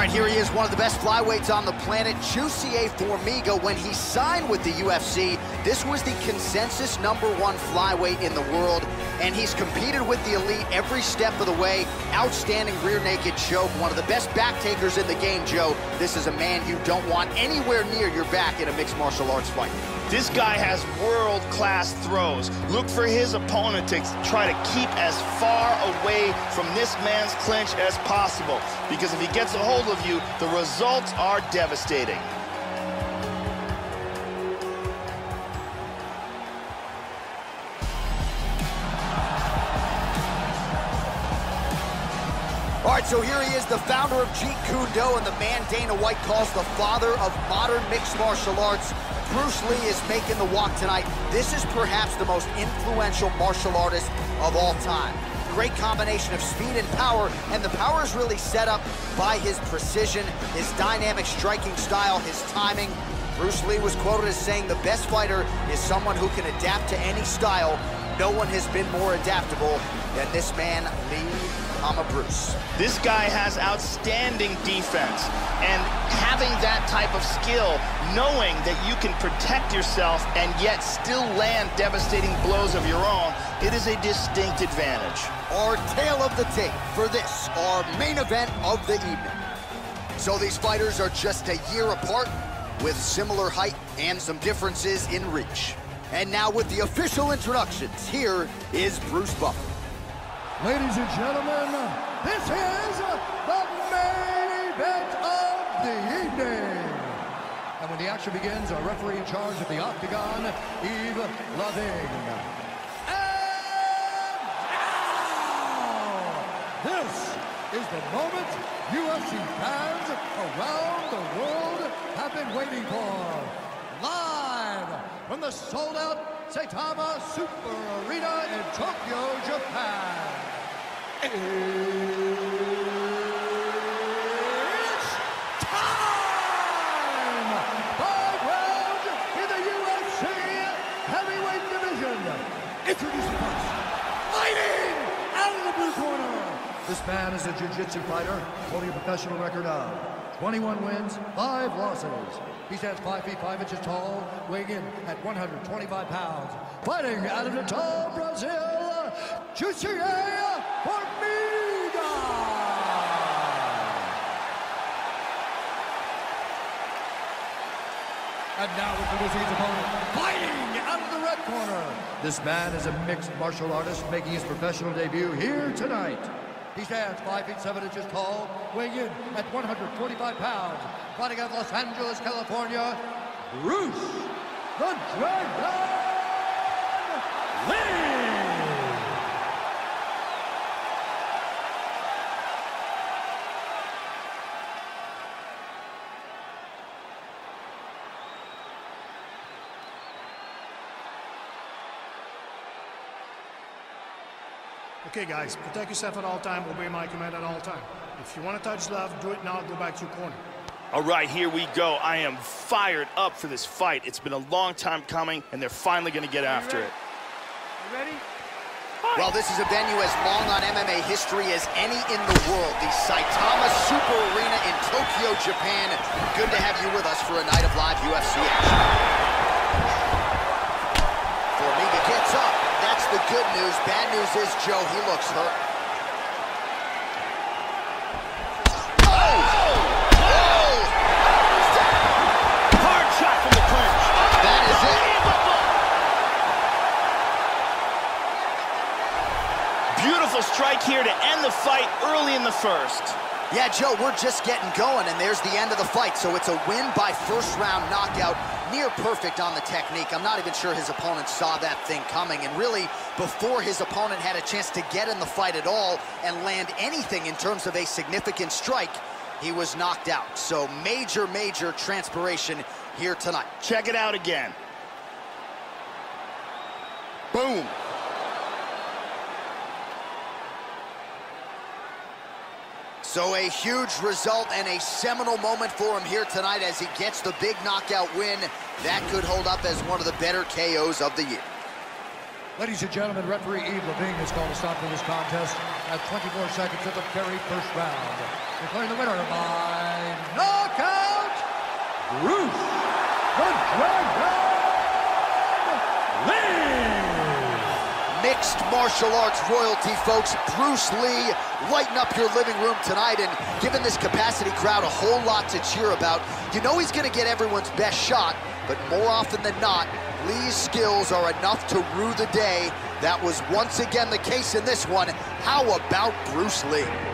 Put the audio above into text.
right, here he is, one of the best flyweights on the planet, Jussier Formiga. When he signed with the UFC, this was the consensus number one flyweight in the world, and he's competed with the elite every step of the way. Outstanding rear naked choke, one of the best back takers in the game, Joe. This is a man you don't want anywhere near your back in a mixed martial arts fight. This guy has world-class throws. Look for his opponent to try to keep as far away from this man's clinch as possible. Because if he gets a hold of you, the results are devastating. All right, so here he is, the founder of Jeet Kune Do and the man Dana White calls the father of modern mixed martial arts. Bruce Lee is making the walk tonight. This is perhaps the most influential martial artist of all time. Great combination of speed and power, and the power is really set up by his precision, his dynamic striking style, his timing. Bruce Lee was quoted as saying the best fighter is someone who can adapt to any style. No one has been more adaptable than this man, Lee Kama Bruce. This guy has outstanding defense, and having that type of skill, knowing that you can protect yourself and yet still land devastating blows of your own, it is a distinct advantage. Our tale of the tape for this, our main event of the evening. So these fighters are just a year apart, with similar height and some differences in reach. And now with the official introductions, here is Bruce Buffer. Ladies and gentlemen, this is the main event of the evening. And when the action begins, our referee in charge of the Octagon, Yves Lavigne. And now, this is the moment UFC fans around the world have been waiting for. From the sold-out Saitama Super Arena in Tokyo, Japan. It's time! Five rounds in the UFC heavyweight division. Introducing first, fighting out of the blue corner. This man is a jiu-jitsu fighter holding a professional record of 21 wins, 5 losses. He stands 5 feet 5 inches tall, weighing in at 125 pounds. Fighting out of Natal, Brazil, Jussier Formiga! And now introducing his opponent, fighting out of the red corner. This man is a mixed martial artist making his professional debut here tonight. He stands 5 feet 7 inches tall, weighing in at 145 pounds. Fighting out of Los Angeles, California, Bruce the Dragon Lee! Okay, guys, protect yourself at all time, obey my command at all time. If you want to touch love, do it now, go back to your corner. All right, here we go. I am fired up for this fight. It's been a long time coming, and they're finally going to get after it. You ready? Well, this is a venue as long on MMA history as any in the world, the Saitama Super Arena in Tokyo, Japan. Good to have you with us for a night of live UFC action. The good news. Bad news is, Joe, he looks hurt. Oh! Oh! Beautiful strike here to end the fight early in the first. Yeah, Joe, we're just getting going, and there's the end of the fight. So it's a win by first round knockout, near perfect on the technique. I'm not even sure his opponent saw that thing coming. And really, before his opponent had a chance to get in the fight at all and land anything in terms of a significant strike, he was knocked out. So major, major transpiration here tonight. Check it out again. Boom. So a huge result and a seminal moment for him here tonight as he gets the big knockout win. That could hold up as one of the better KOs of the year. Ladies and gentlemen, referee Yves Lavigne has called a stop to this contest at 24 seconds of the very first round. Declaring the winner by knockout, Bruce the Dragon Lee! Mixed martial arts royalty, folks. Bruce Lee lighting up your living room tonight and giving this capacity crowd a whole lot to cheer about. You know he's going to get everyone's best shot, but more often than not, Lee's skills are enough to rue the day. That was once again the case in this one. How about Bruce Lee?